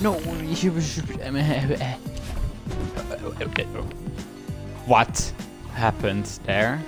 No. What happened there?